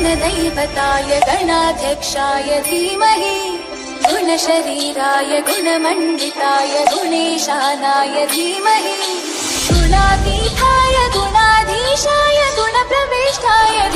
गणदैवताय गणाध्यक्षाय धीमहि गुणशरीराय गुणमण्डिताय गुणेशानाय धीमहि गुणातीताय गुणाधीशाय गुणप्रविष्ठाय